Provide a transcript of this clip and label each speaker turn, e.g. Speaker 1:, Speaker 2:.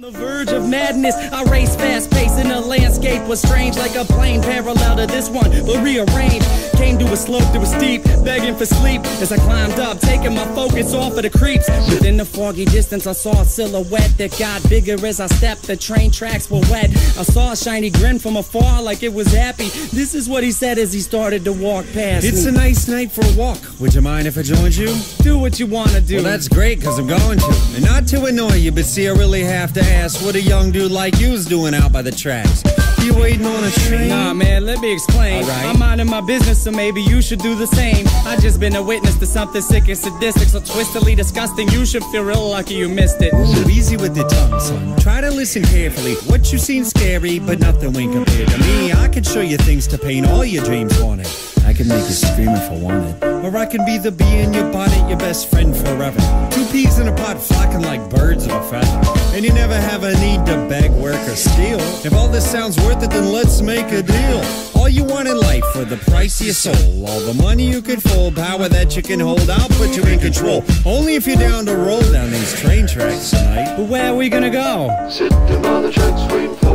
Speaker 1: The verge of madness, I race fast pace in a landscape was strange like a plane parallel to this one, but rearranged. Came to a slope that was steep, begging for sleep as I climbed up, taking my focus off of the creeps. Within the foggy distance, I saw a silhouette that got bigger as I stepped. The train tracks were wet. I saw a shiny grin from afar like it was happy. This is what he said as he started to walk past.
Speaker 2: It's a nice night for a walk. Would you mind if I joined you?
Speaker 1: do what you wanna do.
Speaker 2: Well, that's great, cause I'm going to. And not to annoy you, but see, I really have to ask what a young dude like you's doing out by the tracks. You waiting on a train?
Speaker 1: Nah, man, let me explain. I'm minding my business, so maybe you should do the same. I just been a witness to something sick and sadistic, so twistedly disgusting. You should feel real lucky you missed it.
Speaker 2: Ooh, easy with the tongue, son. Try to listen carefully. What you seen scary, but nothing when compared to me. I can show you things to paint all your dreams haunted. I can make you scream if I wanted. Or I can be the bee in your bonnet, your best friend forever. Two peas in a pod flocking like birds of a feather. And you never have a need to beg, work, or steal. If all this sounds worth it, then let's make a deal. All you want in life for the price of your soul. All the money you could fold, power that you can hold, I'll put you in control. Only if you're down to roll down these train tracks tonight.
Speaker 1: But where are we gonna go?
Speaker 3: Sitting on the tracks waiting for